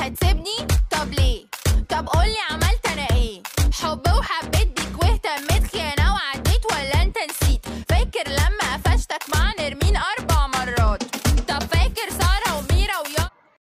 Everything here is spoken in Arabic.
هتسيبني؟ طب ليه؟ طب قولي عم